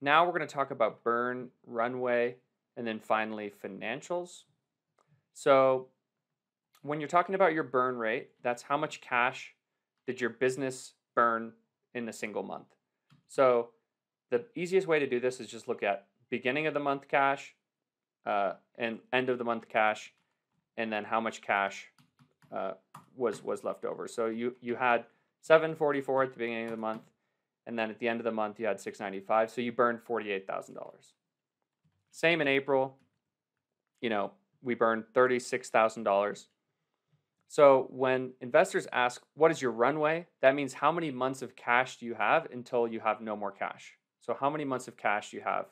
now we're going to talk about burn, runway, and then finally financials. So when you're talking about your burn rate, that's how much cash did your business burn in a single month. So the easiest way to do this is just look at beginning of the month cash uh, and end of the month cash, and then how much cash uh, was was left over. So you you had 744 at the beginning of the month, and then at the end of the month you had 695. So you burned $48,000. Same in April. You know, we burned $36,000. So when investors ask, what is your runway? That means how many months of cash do you have until you have no more cash? So how many months of cash do you have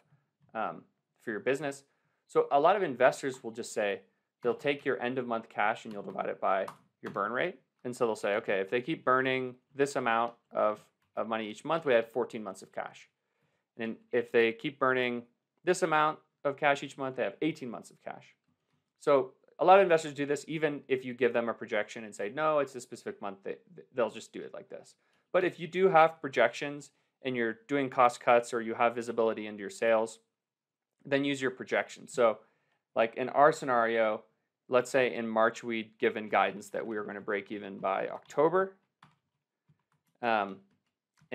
um, for your business? So a lot of investors will just say, they'll take your end of month cash and you'll divide it by your burn rate. And so they'll say, okay, if they keep burning this amount of, of money each month, we have 14 months of cash. And if they keep burning this amount of cash each month, they have 18 months of cash. So a lot of investors do this even if you give them a projection and say, no, it's a specific month, they, they'll just do it like this. But if you do have projections and you're doing cost cuts or you have visibility into your sales, then use your projections. So like in our scenario, let's say in March we'd given guidance that we were going to break even by October. Um,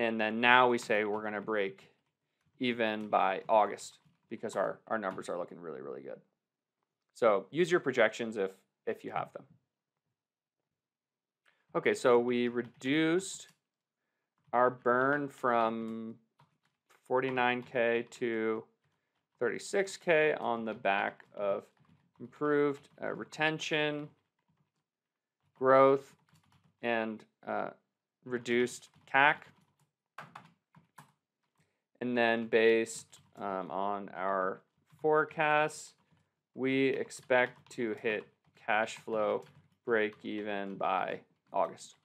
and then now we say we're going to break even by August because our, our numbers are looking really, really good. So use your projections if, if you have them. Okay, so we reduced our burn from 49K to 36K on the back of improved uh, retention, growth, and uh, reduced CAC. And then based um, on our forecasts, we expect to hit cash flow break even by August.